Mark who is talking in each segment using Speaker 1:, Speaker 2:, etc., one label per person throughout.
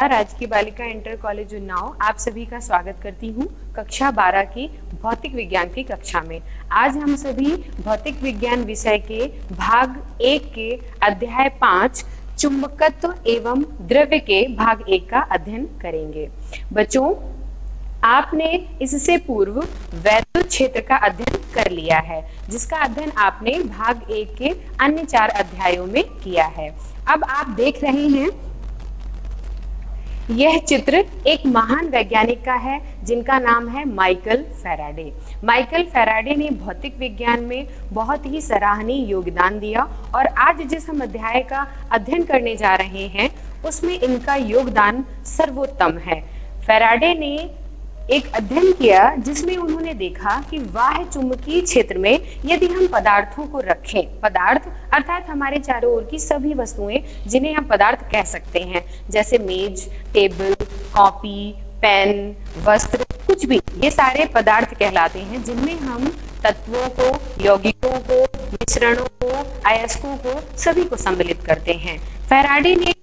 Speaker 1: की बालिका inter college Unnao, आप सभी का स्वागत करती हूँ कक्षा 12 की भौतिक विज्ञान की कक्षा में। आज हम सभी भौतिक विज्ञान विषय के भाग एक के अध्याय पाँच, चुंबकत्व एवं द्रव्य के भाग एक का अध्ययन करेंगे। बच्चों, आपने इससे पूर्व वैद्युत क्षेत्र का अध्ययन कर लिया है, जिसका अध्ययन आपने भाग एक के अन्य चार अध्यायों में किया है। अब आप देख रहे हैं यह चित्र एक महान वैज्ञानिक का है, जिनका नाम है माइकल फेराडे। माइकल फेराडे ने भौतिक विज्ञान में बहुत ही सराहनीय योगदान दिया और आज जिस हम अध्याय का अध्ययन करने जा रहे हैं, उसमें इनका योगदान सर्वोत्तम है। फेराडे ने एक अध्ययन किया, जिसमें उन्होंने देखा कि वाह चुंबकीय क्षेत्र में यदि हम पदार्थों को रखें, पदार्थ अर्थात हमारे चारों ओर की सभी वस्तुएँ, जिन्हें हम पदार्थ कह सकते हैं, जैसे मेज, टेबल, कॉपी, पेन, वस्त्र, कुछ भी, ये सारे पदार्थ कहलाते हैं, जिनमें हम तत्वों को, यौगिकों को, मिश्रणों को, अयस्कों को, सभी को सम्मिलित करते हैं। फेराडे ने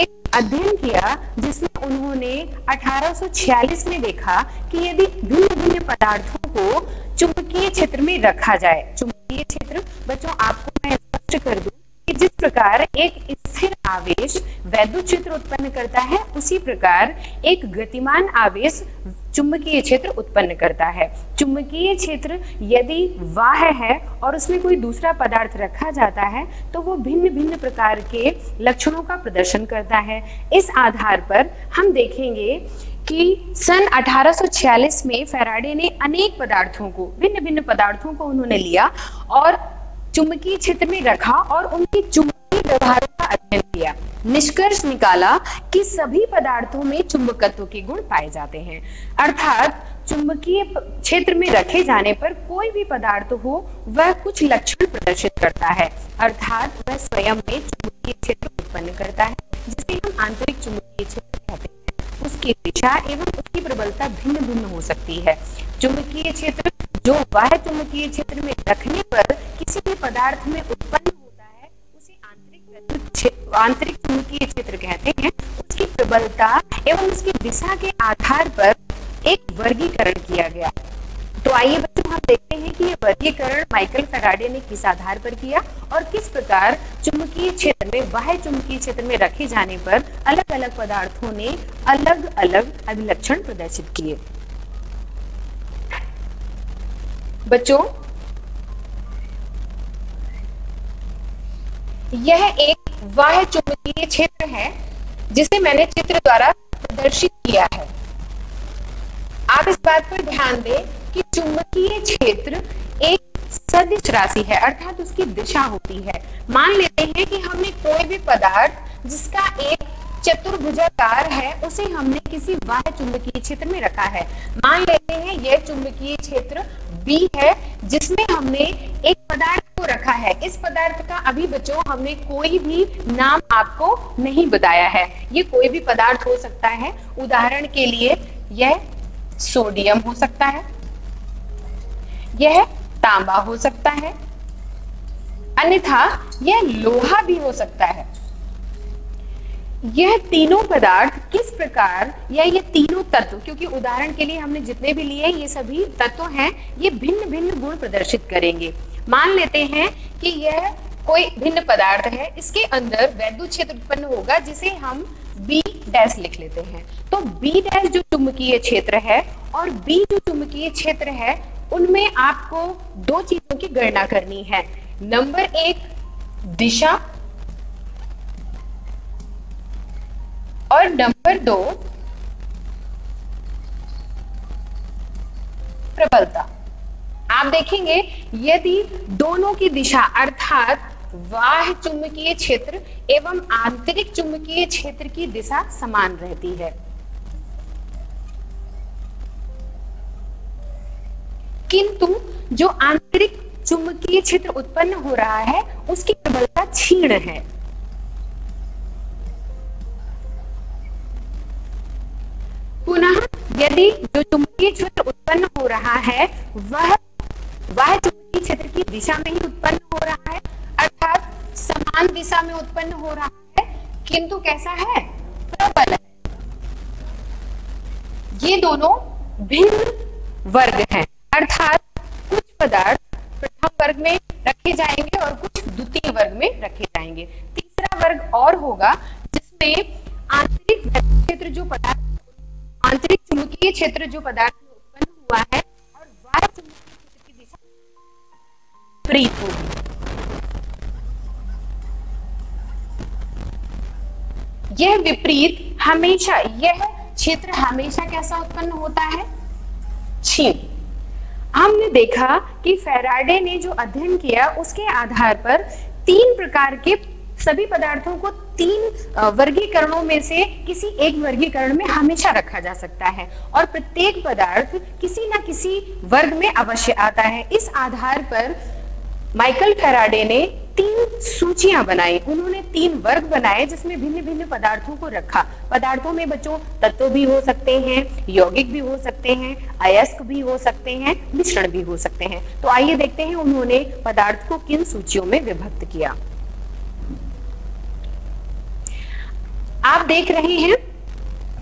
Speaker 1: एक अध्ययन किया, जिसमें उन्होंने 1846 में देखा कि यदि भिन्न भिन्न पदार्थों को चुंबकीय क्षेत्र में रखा जाए, चुंबकीय क्षेत्र, बच्चों, आपको मैं स्पष्ट कर दू कि जिस प्रकार एक स्थिर आवेश वैद्युत क्षेत्र उत्पन्न करता है, उसी प्रकार एक गतिमान आवेश चुंबकीय क्षेत्र उत्पन्न करता है। चुंबकीय क्षेत्र यदि वाह है और उसमें कोई दूसरा पदार्थ रखा जाता है तो वो भिन्न भिन्न प्रकार के लक्षणों का प्रदर्शन करता है। इस आधार पर हम देखेंगे कि सन 1846 में फेराडे ने अनेक पदार्थों को भिन्न भिन्न पदार्थों को उन्होंने लिया और चुंबकीय क्षेत्र में रखा और उनकी चुंबकीय व्यवहारों का अध्ययन किया। निष्कर्ष निकाला कि सभी पदार्थों में चुंबकत्व के गुण पाए जाते हैं। अर्थात, चुंबकीय क्षेत्र में रखे जाने पर कोई भी पदार्थ हो, वह कुछ लक्षण प्रदर्शित करता है। अर्थात, वह स्वयं में चुंबकीय क्षेत्र उत्पन्न करता है, जिसे हम आंतरिक चुंबकीय क्षेत्र कहते हैं। उसकी दिशा एवं उसकी प्रबलता भिन्न भिन्न हो सकती है। चुंबकीय क्षेत्र, जो वह चुंबकीय क्षेत्र में रखने पर किसी भी पदार्थ में उत्पन्न आंतरिक चुंबकीय क्षेत्र कहते हैं, उसकी प्रबलता एवं उसकी दिशा के आधार पर एक वर्गीकरण किया गया। तो आइए बच्चों, हम देखते हैं कि ये वर्गीकरण माइकल फेराडे ने किस आधार पर किया और किस प्रकार चुंबकीय क्षेत्र में, बाह्य चुंबकीय क्षेत्र में रखे जाने पर अलग अलग पदार्थों ने अलग अलग अभिलक्षण प्रदर्शित किए। बच्चों, यह एक वाह चुंबकीय क्षेत्र है, जिसे मैंने चित्र द्वारा प्रदर्शित किया है। आप इस बात पर ध्यान दें कि चुंबकीय क्षेत्र एक सदिश राशि है, अर्थात उसकी दिशा होती है। मान लेते हैं कि हमने कोई भी पदार्थ जिसका एक चतुर्भुजाकार है, उसे हमने किसी वाह चुंबकीय क्षेत्र में रखा है। मान लेते हैं, यह चुंबकीय क्षेत्र बी है, जिसमें हमने एक पदार्थ को रखा है। इस पदार्थ का अभी बच्चों हमने कोई भी नाम आपको नहीं बताया है। ये कोई भी पदार्थ हो सकता है। उदाहरण के लिए, यह सोडियम हो सकता है। यह तांबा हो सकता है। अन्यथा, यह लोहा भी हो सकता है। यह तीनों पदार्थ किस प्रकार या ये तीनों तत्व, क्योंकि उदाहरण के लिए हमने जितने भी लिए ये सभी तत्व हैं, ये भिन्न भिन्न गुण प्रदर्शित करेंगे। मान लेते हैं कि यह कोई भिन्न पदार्थ है, इसके अंदर वैद्युत क्षेत्र उत्पन्न होगा, जिसे हम बी डैश लिख लेते हैं। तो बी डैश जो चुंबकीय क्षेत्र है और बी जो चुंबकीय क्षेत्र है, उनमें आपको दो चीज़ों की गणना करनी है। नंबर एक, दिशा और नंबर दो, प्रबलता। आप देखेंगे, यदि दोनों की दिशा अर्थात वाह चुंबकीय क्षेत्र एवं आंतरिक चुंबकीय क्षेत्र की दिशा समान रहती है। किंतु जो आंतरिक चुंबकीय क्षेत्र उत्पन्न हो रहा है, उसकी प्रबलता क्षीण है। पुनः यदि जो चुंबकीय क्षेत्र उत्पन्न हो रहा है, वह वह चुंबकीय क्षेत्र की दिशा में ही उत्पन्न हो रहा है, अर्थात समान दिशा में उत्पन्न हो रहा है, किंतु कैसा है? प्रबल। ये दोनों भिन्न वर्ग हैं, अर्थात कुछ पदार्थ प्रथम वर्ग में रखे जाएँगे और कुछ द्वितीय वर्ग में रखे जाएँगे। तीसरा वर्ग और होगा, जिसमें आंतरिक क्षेत्र जो पदार्थ आंतरिक चुंबकीय क्षेत्र जो पदार्थ में उत्पन्न हुआ है और बाह्य चुंबकीय क्षेत्र की दिशा विपरीत होगी। यह विपरीत हमेशा, यह क्षेत्र हमेशा कैसा उत्पन्न होता है? क्षीण हमने देखा कि फेराडे ने जो अध्ययन किया, उसके आधार पर तीन प्रकार के सभी पदार्थों को तीन वर्गीकरणों में से किसी एक वर्गीकरण में हमेशा रखा जा सकता है और प्रत्येक पदार्थ किसी न किसी वर्ग में अवश्य आता है। इस आधार पर माइकल फेराडे ने तीन सूचियाँ बनाई। उन्होंने तीन वर्ग बनाए जिसमें भिन्न भिन्न पदार्थों को रखा। पदार्थों में बच्चों तत्व भी हो सकते हैं, यौगिक भी हो सकते हैं, अयस्क भी हो सकते हैं, मिश्रण भी हो सकते हैं। तो आइए देखते हैं उन्होंने पदार्थ को किन सूचियों में विभक्त किया। आप देख रहे हैं,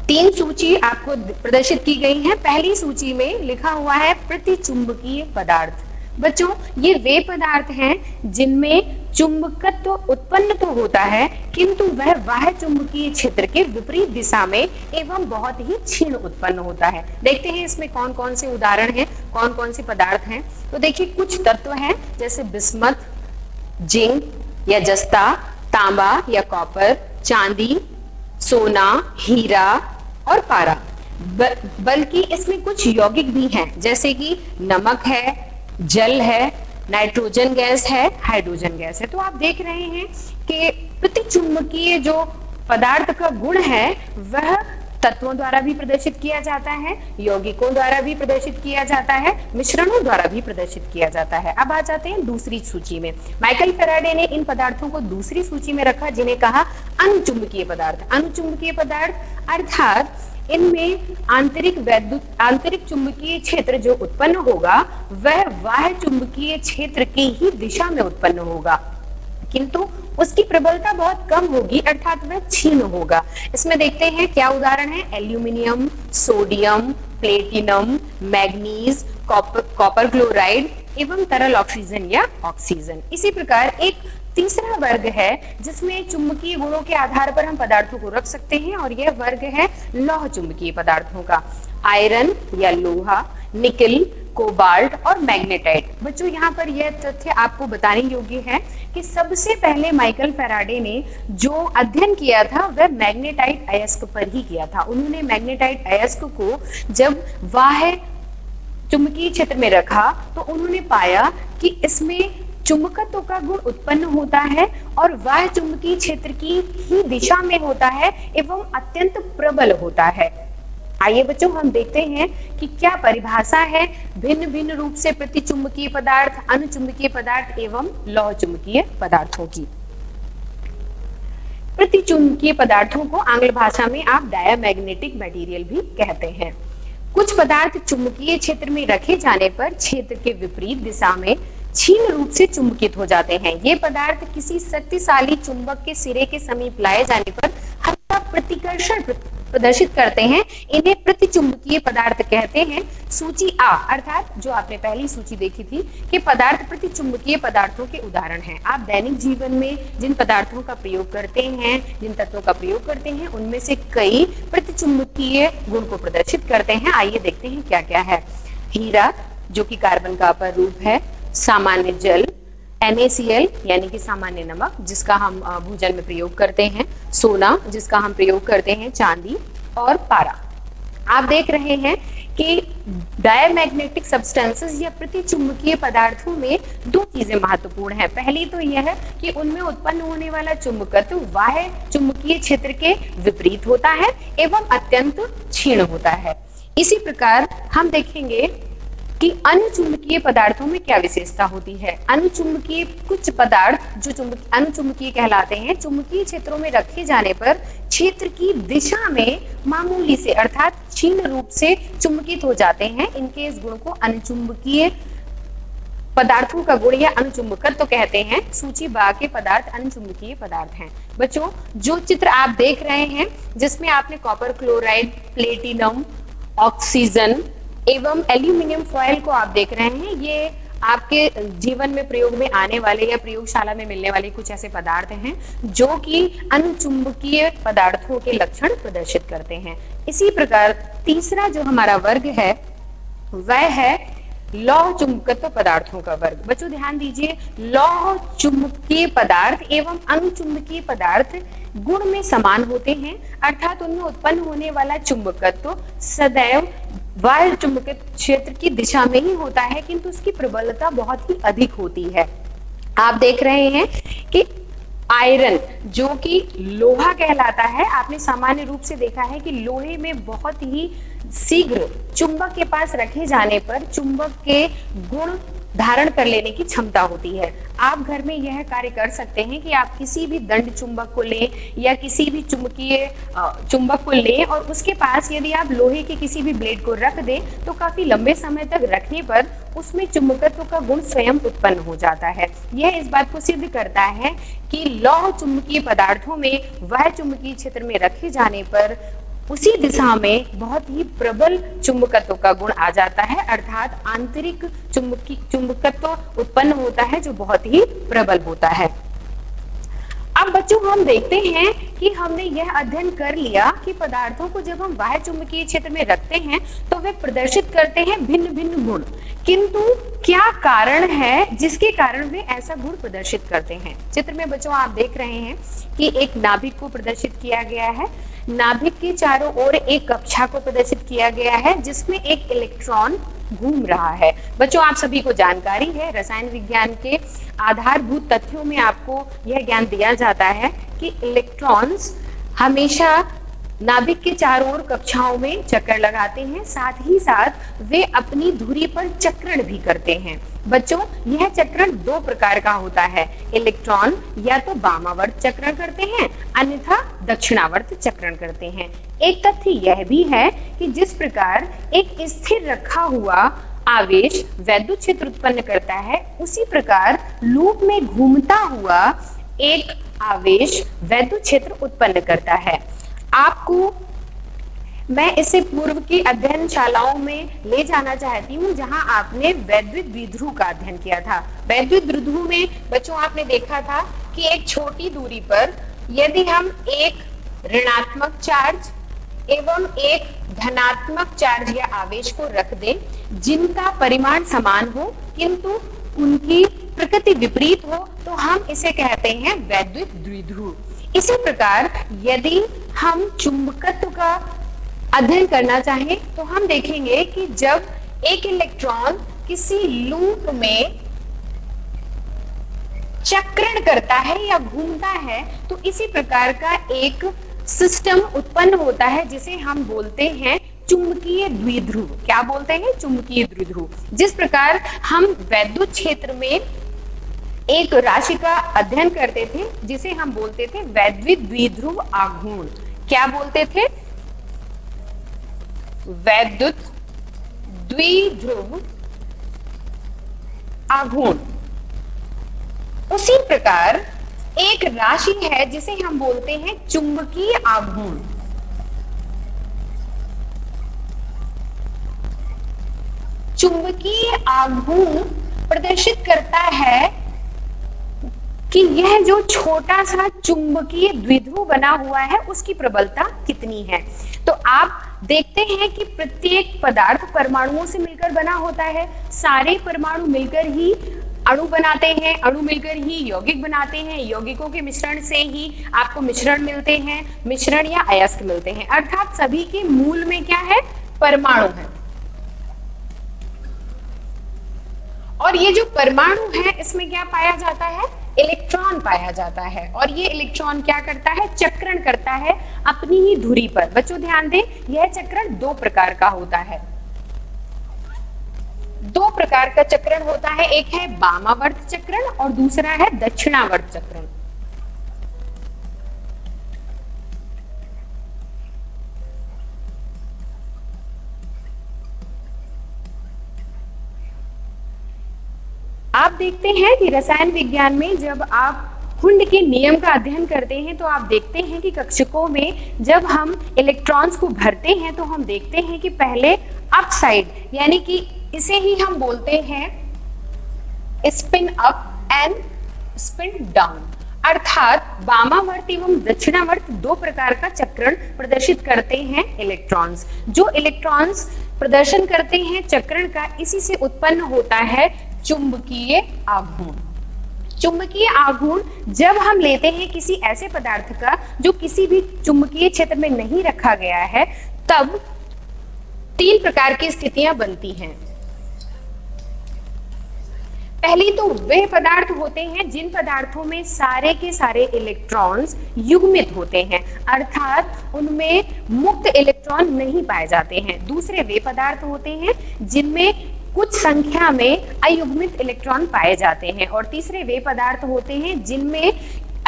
Speaker 1: तीन सूची आपको प्रदर्शित की गई है। पहली सूची में लिखा हुआ है प्रतिचुंबकीय पदार्थ। बच्चों, ये वे पदार्थ हैं जिनमें चुंबकत्व उत्पन्न तो होता है, किंतु वह बाह्य चुंबकीय क्षेत्र के विपरीत दिशा में एवं बहुत ही क्षीण उत्पन्न होता है। देखते हैं इसमें कौन कौन से उदाहरण हैं कौन कौन से पदार्थ हैं। तो देखिए, कुछ तत्व हैं, जैसे बिस्मत, जिंक या जस्ता, तांबा या कॉपर, चांदी सोना, हीरा और पारा। बल्कि इसमें कुछ यौगिक भी हैं, जैसे कि नमक है, जल है, नाइट्रोजन गैस है, हाइड्रोजन गैस है। तो आप देख रहे हैं कि प्रतिचुंबकीय जो पदार्थ का गुण है, वह तत्वों द्वारा भी प्रदर्शित किया जाता है, यौगिकों द्वारा भी प्रदर्शित किया जाता है, मिश्रणों द्वारा भी प्रदर्शित किया जाता है। अब आ जाते हैं दूसरी सूची में। माइकल फेराडे ने इन पदार्थों को दूसरी सूची में रखा, जिन्हें कहा अनुचुंबकीय पदार्थ। अनुचुंबकीय पदार्थ, अर्थात इनमें आंतरिक वैद्युत, आंतरिक चुंबकीय क्षेत्र जो उत्पन्न होगा, वह बाह्य चुंबकीय क्षेत्र की ही दिशा में उत्पन्न होगा। किंतु उसकी प्रबलता बहुत कम होगी, अर्थात वह क्षीण होगा। इसमें देखते हैं क्या उदाहरण है? Aluminium, sodium, platinum, manganese, copper copper chloride एवं तरल ऑक्सीजन या ऑक्सीजन। इसी प्रकार एक तीसरा वर्ग है, जिसमें चुंबकीय गुणों के आधार पर हम पदार्थों को रख सकते हैं और यह वर्ग है लौह चुंबकीय पदार्थों का। आयरन या लोहा, निकल कोबाल्ट और मैग्नेटाइट। बच्चों, यहाँ पर यह तथ्य आपको बताने योग्य है कि सबसे पहले माइकल फेराडे ने जो अध्ययन किया था, वह मैग्नेटाइट अयस्क पर ही किया था। उन्होंने मैग्नेटाइट अयस्क को जब वाह चुंबकीय क्षेत्र में रखा तो उन्होंने पाया कि इसमें चुंबकत्व का गुण उत्पन्न होता है और वह चुंबकीय क्षेत्र की ही दिशा में होता है एवं अत्यंत प्रबल होता है। आइए बच्चों, हम देखते हैं कि क्या परिभाषा है भिन्न भिन्न रूप से प्रतिचुंबकीय पदार्थ, अनुचुंबकीय पदार्थ एवं लौह चुंबकीय पदार्थों की। प्रतिचुंबकीय पदार्थों को आंग्ल भाषा में आप डायामैग्नेटिक मटेरियल भी कहते हैं। कुछ पदार्थ चुंबकीय क्षेत्र में रखे जाने पर क्षेत्र के विपरीत दिशा में छीन रूप से चुंबकित हो जाते हैं। ये पदार्थ किसी शक्तिशाली चुंबक के सिरे के समीप लाए जाने पर हल्का प्रतिकर्षण प्रदर्शित करते हैं, इन्हें प्रतिचुंबकीय पदार्थ कहते हैं, सूची आ, अर्थात जो आपने पहली सूची देखी थी कि पदार्थ प्रतिचुंबकीय पदार्थों के उदाहरण हैं। आप दैनिक जीवन में जिन पदार्थों का प्रयोग करते हैं, जिन तत्वों का प्रयोग करते हैं, उनमें से कई प्रतिचुंबकीय गुण को प्रदर्शित करते हैं। आइए देखते हैं क्या क्या है। हीरा, जो कि कार्बन का अपर रूप है, सामान्य जल NaCl यानी कि सामान्य नमक, जिसका हम भोजन में प्रयोग करते हैं, सोना, जिसका हम प्रयोग करते हैं, चांदी और पारा। आप देख रहे हैं कि डायमैग्नेटिक सब्सटेंसेस या प्रतिचुंबकीय पदार्थों में दो चीज़ें महत्वपूर्ण है। पहली तो यह है कि उनमें उत्पन्न होने वाला चुंबकत्व बाह्य चुंबकीय क्षेत्र के विपरीत होता है एवं अत्यंत क्षीण होता है। इसी प्रकार हम देखेंगे कि अनुचुंबकीय पदार्थों में क्या विशेषता होती है? अनुचुंबकीय कुछ पदार्थ जो चुंबकीय अनुचुंबकीय कहलाते हैं, चुंबकीय क्षेत्रों में रखे जाने पर क्षेत्र की दिशा में मामूली से, अर्थात क्षीण रूप से चुंबकित हो जाते हैं। इनके इस गुण को अनुचुंबकीय पदार्थों का गुण या अनुचुंबकत्व तो कहते हैं। सूची बा के पदार्थ अनुचुंबकीय पदार्थ हैं। बच्चों, जो चित्र आप देख रहे हैं, जिसमें आपने कॉपर क्लोराइड प्लेटिनम ऑक्सीजन एवं एल्यूमिनियम फॉयल को आप देख रहे हैं। ये आपके जीवन में प्रयोग में आने वाले या प्रयोगशाला में मिलने वाले कुछ ऐसे पदार्थ हैं, जो कि अनुचुंबकीय पदार्थों के लक्षण प्रदर्शित करते हैं। इसी प्रकार तीसरा जो हमारा वर्ग है, वह है लौह चुंबकत्व पदार्थों का वर्ग। बच्चों, ध्यान दीजिए लौह चुंबकीय पदार्थ एवं अनुचुंबकीय पदार्थ गुण में समान होते हैं, अर्थात उनमें उत्पन्न होने वाला चुंबकत्व सदैव वायु चुंबकीय क्षेत्र की दिशा में ही होता है, किंतु उसकी प्रबलता बहुत ही अधिक होती है। आप देख रहे हैं कि आयरन, जो कि लोहा कहलाता है, आपने सामान्य रूप से देखा है कि लोहे में बहुत ही शीघ्र चुंबक के पास रखे जाने पर चुंबक के गुण धारण कर लेने की क्षमता होती है। आप घर में यह कार्य कर सकते हैं कि आप किसी भी दंड चुंबक को लें या किसी भी चुंबकीय चुंबक को लें और उसके पास यदि आप लोहे के किसी भी ब्लेड को रख दें तो काफ़ी लंबे समय तक रखने पर उसमें चुंबकत्व का गुण स्वयं उत्पन्न हो जाता है। यह इस बात को सिद्ध करता है कि लौह चुंबकीय पदार्थों में वह चुंबकीय क्षेत्र में रखे जाने पर उसी दिशा में बहुत ही प्रबल चुंबकत्व का गुण आ जाता है, अर्थात आंतरिक चुंबकी, चुंबकत्व उत्पन्न होता है, जो बहुत ही प्रबल होता है। अब बच्चों, हम देखते हैं कि हमने यह अध्ययन कर लिया कि पदार्थों को जब हम बाह्य चुंबकीय क्षेत्र में रखते हैं तो वे प्रदर्शित करते हैं भिन्न भिन्न गुण। किंतु क्या कारण है जिसके कारण वे ऐसा गुण प्रदर्शित करते हैं? चित्र में बच्चों, आप देख रहे हैं कि एक नाभिक को प्रदर्शित किया गया है। नाभिक के चारों ओर एक कक्षा को प्रदर्शित किया गया है, जिसमें एक इलेक्ट्रॉन घूम रहा है। बच्चों, आप सभी को जानकारी है, रसायन विज्ञान के आधारभूत तथ्यों में आपको यह ज्ञान दिया जाता है कि इलेक्ट्रॉन्स हमेशा नाभिक के चारों ओर कक्षाओं में चक्कर लगाते हैं, साथ ही साथ वे अपनी धुरी पर चक्रण भी करते हैं। बच्चों, यह चक्रण दो प्रकार का होता है, इलेक्ट्रॉन या तो वामावर्त चक्रण करते हैं, अन्यथा दक्षिणावर्त चक्रण करते हैं। एक तथ्य यह भी है कि जिस प्रकार एक स्थिर रखा हुआ आवेश वैद्युत क्षेत्र उत्पन्न करता है, उसी प्रकार लूप में घूमता हुआ एक आवेश वैद्युत क्षेत्र उत्पन्न करता है। आपको मैं इसे पूर्व की अध्ययन शालाओं में ले जाना चाहती हूँ, जहाँ आपने वैद्युत द्विध्रुव का अध्ययन किया था। वैद्युत द्विध्रुव में, बच्चों, आपने देखा था कि एक छोटी दूरी पर यदि हम एक ऋणात्मक चार्ज एवं एक धनात्मक चार्ज या आवेश को रख दें, जिनका परिमाण समान हो, किंतु उनकी प्रकृति विपरीत हो तो हम इसे कहते हैं वैद्युत द्विध्रुव। इसी प्रकार यदि हम चुंबकत्व का अध्ययन करना चाहें तो हम देखेंगे कि जब एक इलेक्ट्रॉन किसी लूप में चक्रण करता है या घूमता है तो इसी प्रकार का एक सिस्टम उत्पन्न होता है, जिसे हम बोलते हैं चुंबकीय द्विध्रुव। क्या बोलते हैं? चुंबकीय द्विध्रुव। जिस प्रकार हम वैद्युत क्षेत्र में एक राशि का अध्ययन करते थे, जिसे हम बोलते थे वैद्युत द्विध्रुव आघूर्ण। क्या बोलते थे? वैद्युत द्विध्रुव आघूर्ण। उसी प्रकार एक राशि है, जिसे हम बोलते हैं चुंबकीय आघूर्ण। चुंबकीय आघूर्ण प्रदर्शित करता है कि यह जो छोटा सा चुंबकीय द्विध्रुव बना हुआ है, उसकी प्रबलता कितनी है? तो आप देखते हैं कि प्रत्येक पदार्थ परमाणुओं से मिलकर बना होता है। सारे परमाणु मिलकर ही अणु बनाते हैं, अणु मिलकर ही यौगिक बनाते हैं। यौगिकों के मिश्रण से ही आपको मिश्रण मिलते हैं, मिश्रण या अयस्क मिलते हैं। अर्थात सभी के मूल में क्या है? परमाणु है। और ये जो परमाणु है, इसमें क्या पाया जाता है? इलेक्ट्रॉन पाया जाता है। और ये इलेक्ट्रॉन क्या करता है? चक्रण करता है अपनी ही धुरी पर। बच्चों, ध्यान दें, यह चक्रण दो प्रकार का होता है। दो प्रकार का चक्रण होता है। एक है बामावर्त चक्रण और दूसरा है दक्षिणावर्त चक्रण। आप देखते हैं कि रसायन विज्ञान में जब आप हुंड के नियम का अध्ययन करते हैं तो आप देखते हैं कि कक्षकों में जब हम इलेक्ट्रॉन्स को भरते हैं तो हम देखते हैं कि पहले अप साइड यानी कि इसे ही हम बोलते हैं spin up and spin down अर्थात वामावर्त एवं दक्षिणावर्त दो प्रकार का चक्रण प्रदर्शित करते हैं इलेक्ट्रॉन्स जो इलेक्ट्रॉन्स प्रदर्शन करते हैं, चक्रण का इसी से उत्पन्न होता है चुंबकीय आघूर्ण। चुंबकीय आघूर्ण जब हम लेते हैं किसी ऐसे पदार्थ का जो किसी भी चुंबकीय क्षेत्र में नहीं रखा गया है, तब तीन प्रकार की स्थितियाँ बनती हैं। पहली तो वे पदार्थ होते हैं जिन पदार्थों में सारे के सारे इलेक्ट्रॉन्स युग्मित होते हैं, अर्थात उनमें मुक्त इलेक्ट्रॉन नहीं पाए जाते हैं। दूसरे वे पदार्थ होते हैं जिनमें कुछ संख्या में अयुग्मित इलेक्ट्रॉन पाए जाते हैं और तीसरे वे पदार्थ होते हैं जिनमें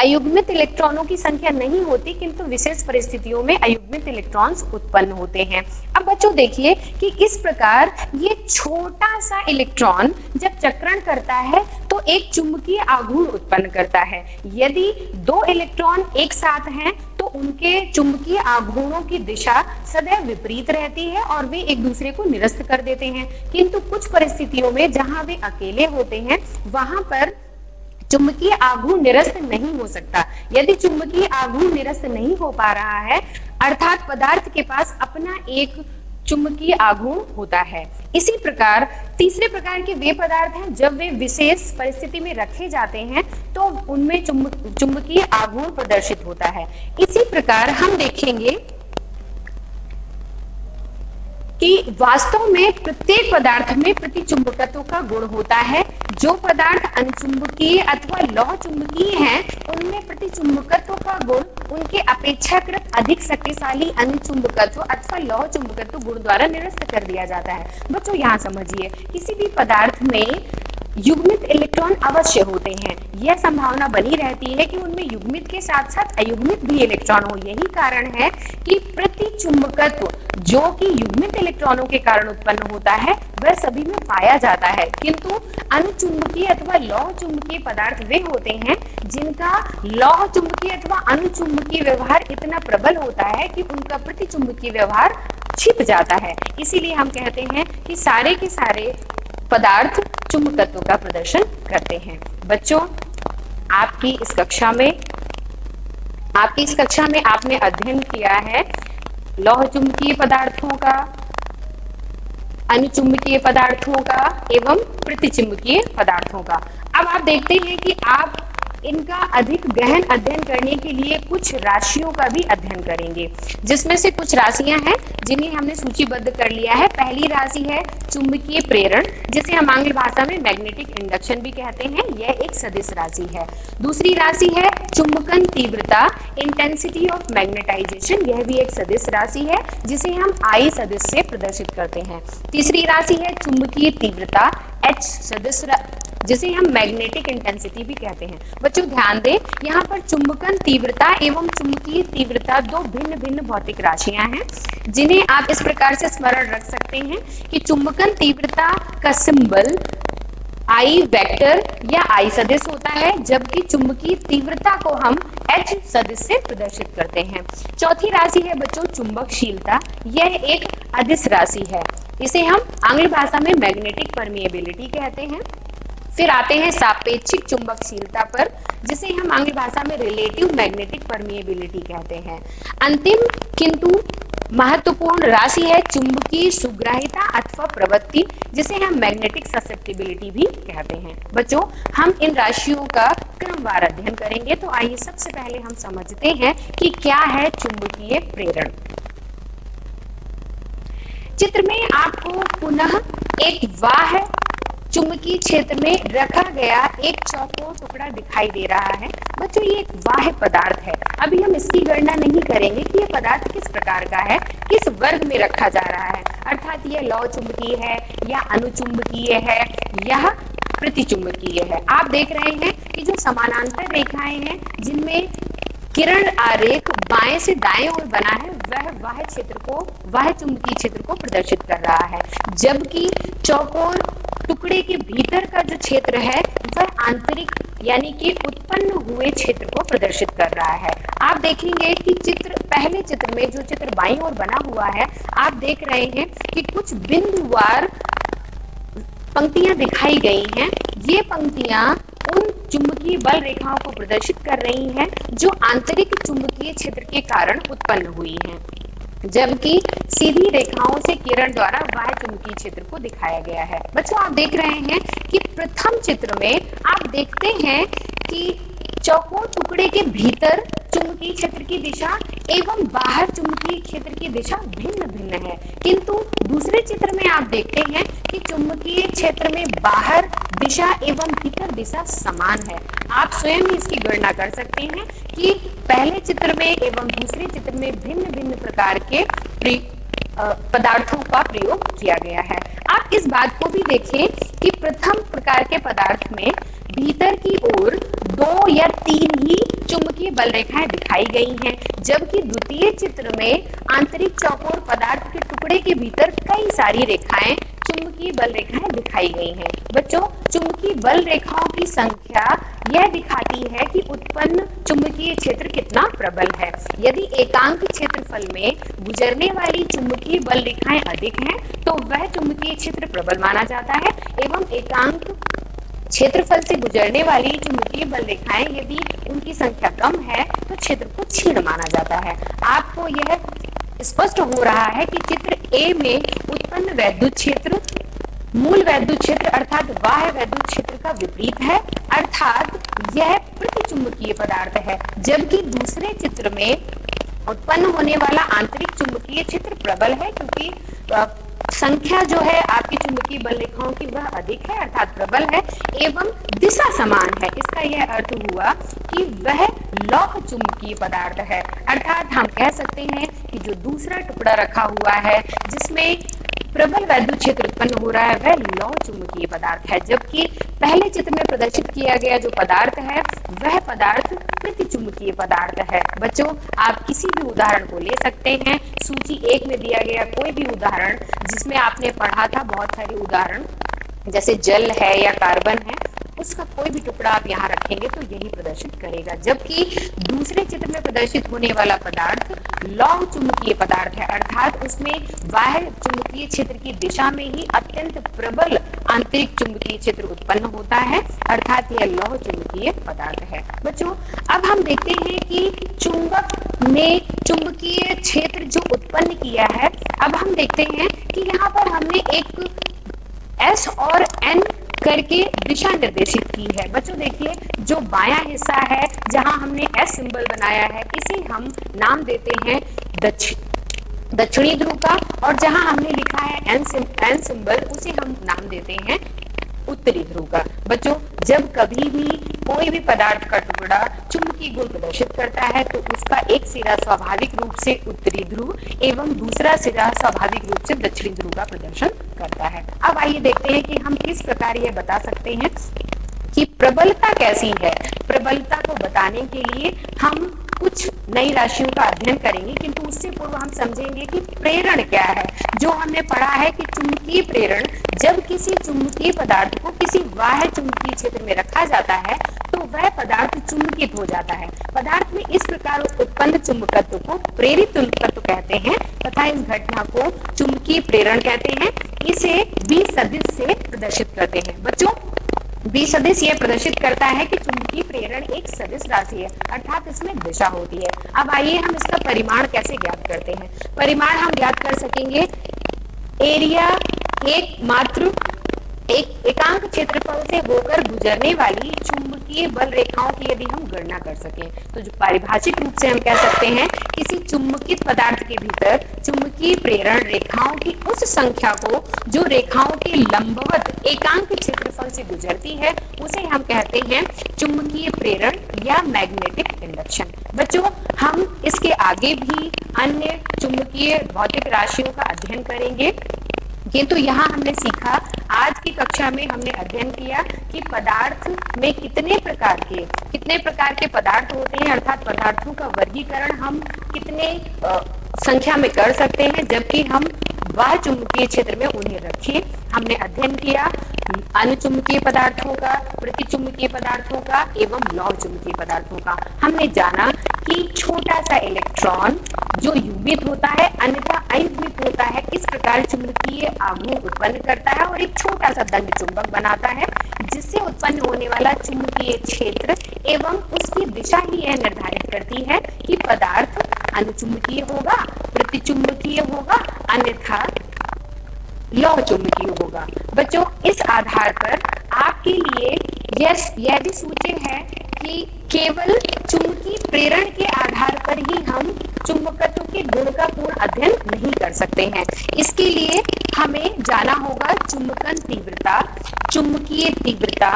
Speaker 1: अयुग्मित इलेक्ट्रॉनों की संख्या नहीं होती, किंतु विशेष परिस्थितियों में अयुग्मित इलेक्ट्रॉन्स उत्पन्न होते हैं। अब बच्चों देखिए कि किस प्रकार ये छोटा सा इलेक्ट्रॉन जब चक्रण करता है तो एक चुंबकीय आघूर्ण उत्पन्न करता है। यदि दो इलेक्ट्रॉन एक साथ हैं तो उनके चुंबकीय आघूर्णों की दिशा सदैव विपरीत रहती है और वे एक दूसरे को निरस्त कर देते हैं। किंतु कुछ परिस्थितियों में जहाँ वे अकेले होते हैं, वहाँ पर चुंबकीय आघूर्ण निरस्त नहीं हो सकता। यदि चुंबकीय आघूर्ण निरस्त नहीं हो पा रहा है, अर्थात पदार्थ के पास अपना एक चुंबकीय आघूर्ण होता है। इसी प्रकार, तीसरे प्रकार के वे पदार्थ हैं जब वे विशेष परिस्थिति में रखे जाते हैं तो उनमें चुंबकीय आघूर्ण प्रदर्शित होता है। इसी प्रकार हम देखेंगे कि वास्तव में प्रत्येक पदार्थ में प्रतिचुंबकत्व का गुण होता है। जो पदार्थ अनुचुंबकीय अथवा लौह चुंबकीय है, उनमें प्रतिचुंबकत्व का गुण उनके अपेक्षाकृत अधिक शक्तिशाली अनुचुंबकत्व अथवा लौह चुंबकत्व गुण द्वारा निरस्त कर दिया जाता है। बच्चों, यहाँ समझिए, किसी भी पदार्थ में युग्मित इलेक्ट्रॉन अवश्य होते हैं। यह संभावना बनी रहती है कि उनमें युग्मित के साथ साथ अयुग्मित भी इलेक्ट्रॉन हो। यही कारण है कि प्रतिचुंबकत्व, जो कि युग्मित इलेक्ट्रॉनों के कारण उत्पन्न होता है, वह सभी में पाया जाता है। किंतु अनुचुंबकीय अथवा लौह चुंबकीय पदार्थ वे होते हैं, जिनका लौह चुंबकीय अथवा अनुचुंबकीय व्यवहार इतना प्रबल होता है कि उनका प्रतिचुंबकीय व्यवहार छिप जाता है। इसीलिए हम कहते हैं कि सारे के सारे पदार्थ चुंबकत्व का प्रदर्शन करते हैं। बच्चों, आपकी इस कक्षा में आपकी इस कक्षा में आपने अध्ययन किया है लौह चुंबकीय पदार्थों का अनुचुंबकीय पदार्थों का एवं प्रतिचुंबकीय पदार्थों का। अब आप देखते हैं कि आप इनका अधिक गहन अध्ययन करने के लिए कुछ राशियों का भी अध्ययन करेंगे। जिसमें से कुछ राशियाँ हैं, जिन्हें हमने सूचीबद्ध कर लिया है। पहली राशि है चुंबकीय प्रेरण, जिसे हम आंग्ल भाषा में मैग्नेटिक इंडक्शन भी कहते हैं। यह एक सदिश राशि है। दूसरी राशि है चुंबकन तीव्रता इंटेंसिटी ऑफ़ मैग्नेटाइजेशन यह भी एक सदिश राशि है, जिसे हम आई सदिश से प्रदर्शित करते हैं। तीसरी राशि है चुंबकीय तीव्रता एच सदिश जिसे हम मैग्नेटिक इंटेंसिटी भी कहते हैं। बच्चों, ध्यान दें, यहाँ पर चुंबकन तीव्रता एवं चुंबकीय तीव्रता दो भिन्न भिन्न भौतिक राशियाँ हैं, जिन्हें आप इस प्रकार से स्मरण रख सकते हैं कि चुंबकन तीव्रता का सिंबल आई वेक्टर या आई सदिश होता है, जबकि चुंबकीय तीव्रता को हम एच सदिश से प्रदर्शित करते हैं। चौथी राशि है बच्चों, चुंबकशीलता। यह एक अदिश राशि है। इसे हम आंग्ल भाषा में मैग्नेटिक परमिएबिलिटी कहते हैं। फिर आते हैं सापेक्षिक चुंबकशीलता पर, जिसे हम आंग्ल भाषा में रिलेटिव मैग्नेटिक परमिएबिलिटी कहते हैं। अंतिम, किंतु महत्वपूर्ण राशि है चुंबकीय सुग्राहिता अथवा प्रवृत्ति, जिसे हम मैग्नेटिक ससेप्टिबिलिटी भी कहते हैं। बच्चों, हम इन राशियों का क्रमवार अध्ययन करेंगे तो आइए सबसे पहले हम समझते हैं कि क्या है चुंबकीय प्रेरण। चित्र में आपको पुनः एक वाह चुंबकीय क्षेत्र में रखा गया एक चौकोर टुकड़ा दिखाई दे रहा है। बच्चों, ये एक वाह पदार्थ है। अभी हम इसकी गणना नहीं करेंगे कि ये पदार्थ किस प्रकार का है, किस वर्ग में रखा जा रहा है। अर्थात ये लौ चुंबकीय है या अनुचुंबकीय है, यह प्रतिचुंबकीय है। आप देख रहे हैं कि जो समानांतर रेखाएँ हैं, जिनमें किरण आरेख बाएँ से दाएँ ओर बना है, वह वह क्षेत्र को वह चुंबकीय क्षेत्र को प्रदर्शित कर रहा है। जबकि चौकोर टुकड़े के भीतर का जो क्षेत्र है, वह आंतरिक यानी कि उत्पन्न हुए क्षेत्र को प्रदर्शित कर रहा है। आप देखेंगे कि चित्र, पहले चित्र में जो चित्र बाई ओर बना हुआ है, आप देख रहे हैं कि कुछ बिंदुवार पंक्तियाँ दिखाई गई हैं। ये पंक्तियाँ उन चुंबकीय बल रेखाओं को प्रदर्शित कर रही हैं, जो आंतरिक चुंबकीय क्षेत्र के कारण उत्पन्न हुई हैं। जबकि सीधी रेखाओं से किरण द्वारा बाह्य चुंबकीय क्षेत्र को दिखाया गया है। बच्चों, आप देख रहे हैं कि प्रथम चित्र में आप देखते हैं कि चौकोर टुकड़े के भीतर चुंबकीय क्षेत्र की दिशा एवं बाहर चुंबकीय क्षेत्र की दिशा भिन्न भिन्न है। किंतु दूसरे चित्र में आप देखते हैं कि चुंबकीय क्षेत्र में बाहर दिशा एवं भीतर दिशा समान है। आप स्वयं ही इसकी गणना कर सकते हैं कि पहले चित्र में एवं दूसरे चित्र में भिन्न भिन्न प्रकार के पदार्थों का प्रयोग किया गया है। आप इस बात को भी देखें कि प्रथम प्रकार के पदार्थ में भीतर की ओर दो या तीन ही चुंबकीय बल रेखाएँ दिखाई गई हैं, जबकि द्वितीय चित्र में आंतरिक चौकोर पदार्थ के टुकड़े के भीतर कई सारी रेखाएँ चुंबकीय बल रेखाएँ दिखाई गई हैं। बच्चों, चुंबकीय बल रेखाओं की संख्या यह दिखाती है कि उत्पन्न चुंबकीय क्षेत्र कितना प्रबल है। यदि एकांक क्षेत्रफल में गुजरने वाली चुंबकीय बल रेखाएँ अधिक हैं तो वह चुंबकीय क्षेत्र प्रबल माना जाता है, एवं एकांक क्षेत्रफल से गुजरने वाली जो चुंबकीय बल रेखाएँ यदि उनकी संख्या कम है तो क्षेत्र को क्षीण माना जाता है। आपको यह स्पष्ट हो रहा है कि चित्र ए में उत्पन्न वैद्युत क्षेत्र, मूल वैद्युत क्षेत्र अर्थात बाह्य वैद्युत क्षेत्र का विपरीत है, अर्थात यह प्रतिचुंबकीय पदार्थ है, जबकि दूसरे चित्र में उत्पन्न होने वाला आंतरिक चुंबकीय क्षेत्र प्रबल है, क्योंकि संख्या जो है आपकी चुंबकीय बल रेखाओं की, वह अधिक है, अर्थात प्रबल है, एवं दिशा समान है। इसका यह अर्थ हुआ कि वह लौह चुंबकीय पदार्थ है। अर्थात हम कह सकते हैं कि जो दूसरा टुकड़ा रखा हुआ है, जिसमें प्रबल वैद्युत क्षेत्र उत्पन्न हो रहा है। वह लौ चुंबकीय पदार्थ है, जबकि पहले चित्र में प्रदर्शित किया गया जो पदार्थ है, वह पदार्थ प्रति चुंबकीय पदार्थ है। बच्चों, आप किसी भी उदाहरण को ले सकते हैं। सूची एक में दिया गया कोई भी उदाहरण जिसमें आपने पढ़ा था बहुत सारे उदाहरण, जैसे जल है या कार्बन है उसका कोई भी टुकड़ा आप यहाँ रखेंगे तो यही प्रदर्शित करेगा। जबकि दूसरे चित्र में प्रदर्शित होने वाला पदार्थ लौह चुंबकीय पदार्थ है। अर्थात उसमें बाह्य चुंबकीय क्षेत्र की दिशा में ही अत्यंत प्रबल आंतरिक चुंबकीय क्षेत्र उत्पन्न होता है। अर्थात यह लौह चुंबकीय पदार्थ है। बच्चों, अब हम देखते हैं कि चुंबक ने चुंबकीय क्षेत्र जो उत्पन्न किया है, अब हम देखते हैं कि यहाँ पर हमने एक एस और एन करके दिशा निर्देशित की है। बच्चों, देखिए, जो बाया हिस्सा है, जहाँ हमने एस सिंबल बनाया है, इसे हम नाम देते हैं दक्षिण दक्षिणी ध्रुव का, और जहाँ हमने लिखा है एन सिंबल उसे हम नाम देते हैं उत्तरी ध्रुव का। बच्चों, जब कभी भी कोई भी पदार्थ का टुकड़ा चुंबकीय गुण प्रदर्शित करता है तो उसका एक सिरा स्वाभाविक रूप से उत्तरी ध्रुव एवं दूसरा सिरा स्वाभाविक रूप से दक्षिणी ध्रुव का प्रदर्शन करता है। अब आइए देखते हैं कि हम किस प्रकार यह बता सकते हैं कि प्रबलता कैसी है। प्रबलता को बताने के लिए हम कुछ नई राशियों का अध्ययन करेंगे, किंतु उससे पूर्व हम समझेंगे कि प्रेरण क्या है। जो हमने पढ़ा है कि चुंबकीय प्रेरण जब किसी चुंबकीय पदार्थ को किसी बाह्य चुंबकीय क्षेत्र में रखा जाता है तो वह पदार्थ चुंबकित हो जाता है। पदार्थ में इस प्रकार उत्पन्न चुंबकत्व को प्रेरित चुंबकत्व कहते हैं, तथा इस घटना को चुंबकीय प्रेरण कहते हैं। इसे बी सदिश से प्रदर्शित करते हैं। बच्चों बी सदिश यह प्रदर्शित करता है कि चुंबकीय प्रेरण एक सदिश राशि है, अर्थात इसमें दिशा होती है। अब आइए हम इसका परिमाण कैसे ज्ञात करते हैं। परिमाण हम ज्ञात कर सकेंगे। एरिया एक मात्र एक एकांक क्षेत्रफल से होकर गुजरने वाली चुंबकीय बल रेखाओं की यदि हम गणना कर सकें तो जो पारिभाषिक रूप से हम कह सकते हैं, किसी चुंबकित पदार्थ के भीतर चुंबकीय प्रेरण रेखाओं की उस संख्या को, जो रेखाओं के लंबवत एकांक क्षेत्रफल से गुजरती है, उसे हम कहते हैं चुंबकीय प्रेरण या मैग्नेटिक इंडक्शन। बच्चों, हम इसके आगे भी अन्य चुंबकीय भौतिक राशियों का अध्ययन करेंगे। किंतु यहाँ हमने सीखा आज की कक्षा में हमने अध्ययन किया कि पदार्थ में कितने प्रकार के, कितने प्रकार के पदार्थ होते हैं, अर्थात पदार्थों का वर्गीकरण हम कितने संख्या में कर सकते हैं, जबकि हम वह चुंबकीय क्षेत्र में उन्हें रखें। हमने अध्ययन किया अनुचुंबकीय पदार्थों का प्रतिचुंबकीय पदार्थों का एवं लौह चुंबकीय पदार्थों का। हमने जाना कि छोटा सा इलेक्ट्रॉन जो युवित होता है अन्यथा अयुग्मित होता है इस प्रकार चुंबकीय आघूर्ण उत्पन्न करता है और एक छोटा सा दंड चुंबक बनाता है, जिससे उत्पन्न होने वाला चुंबकीय क्षेत्र एवं उसकी दिशा ही यह निर्धारित करती है कि पदार्थ अनुचुंबकीय होगा, प्रतिचुंबकीय होगा, अन्यथा लौह चुंबकीय होगा। बच्चों, इस आधार पर आपके लिए यह यह भी सूचित है चुंबकीय तीव्रता,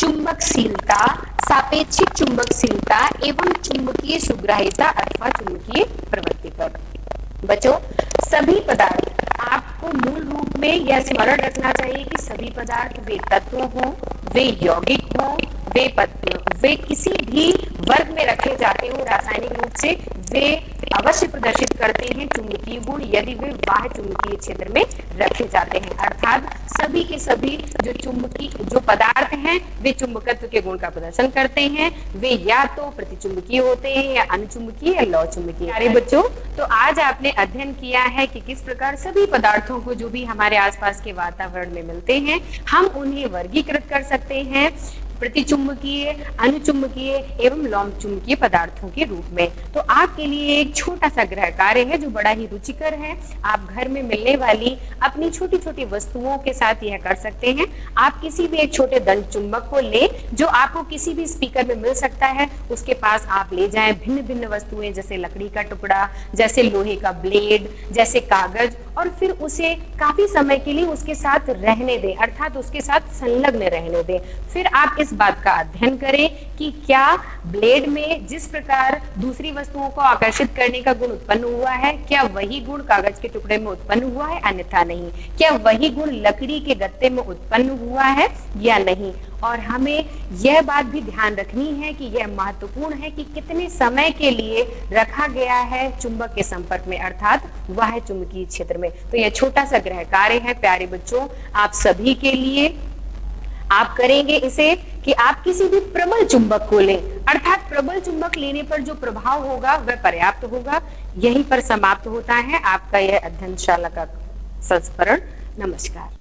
Speaker 1: चुंबकशीलता, सापेक्षिक चुंबकशीलता एवं चुंबकीय सुग्राहिता अथवा चुंबकीय प्रवृत्ति पर बच्चों, सभी पदार्थ आपको मूल रूप में यह स्मरण रखना चाहिए कि सभी पदार्थ वे तत्व हो, वे यौगिक हो, वे पत्व वे किसी भी वर्ग में रखे जाते हो, रासायनिक रूप से वे अवश्य प्रदर्शित करते हैं चुंबकीय गुण, यदि वे बाह्य चुंबकीय क्षेत्र में रखे जाते हैं। अर्थात सभी के सभी जो चुंबकीय जो पदार्थ हैं, वे चुंबकत्व के गुण का प्रदर्शन करते हैं। वे या तो प्रतिचुंबकीय होते हैं या अनुचुंबकीय या लौ चुंबकीय अरे बच्चों तो आज आपने अध्ययन किया है कि किस प्रकार सभी पदार्थों को जो भी हमारे आसपास के वातावरण में मिलते हैं, हम उन्हें वर्गीकृत कर सकते हैं। प्रतिचुंबकीय, अनुचुंबकीय एवं लौम चुंबकीय पदार्थों के रूप में। तो आपके लिए एक छोटा सा ग्रह कार्य है जो बड़ा ही रुचिकर है। आप घर में मिलने वाली अपनी छोटी छोटी वस्तुओं के साथ यह कर सकते हैं। आप किसी भी एक छोटे दंड चुंबक को ले, जो आपको किसी भी स्पीकर में मिल सकता है। उसके पास आप ले जाए भिन्न भिन्न वस्तुएँ, जैसे लकड़ी का टुकड़ा, जैसे लोहे का ब्लेड, जैसे कागज़ और फिर उसे काफ़ी समय के लिए उसके साथ रहने दें, अर्थात उसके साथ संलग्न रहने दें। फिर आप इस बात का अध्ययन करें कि क्या ब्लेड में जिस प्रकार दूसरी वस्तुओं को आकर्षित करने का गुण उत्पन्न हुआ है, क्या वही गुण कागज़ के टुकड़े में उत्पन्न हुआ है, अन्यथा नहीं। क्या वही गुण लकड़ी के गत्ते में उत्पन्न हुआ है या नहीं? और हमें यह बात भी ध्यान रखनी है कि यह महत्वपूर्ण है कि कितने समय के लिए रखा गया है चुंबक के संपर्क में, अर्थात वह चुंबकीय क्षेत्र में। तो यह छोटा सा ग्रह कार्य है, प्यारे बच्चों, आप सभी के लिए। आप करेंगे इसे कि आप किसी भी प्रबल चुंबक को लें। अर्थात प्रबल चुंबक लेने पर जो प्रभाव होगा, वह पर्याप्त होगा। यहीं पर समाप्त होता है आपका यह अध्ययनशाला का संस्मरण। नमस्कार।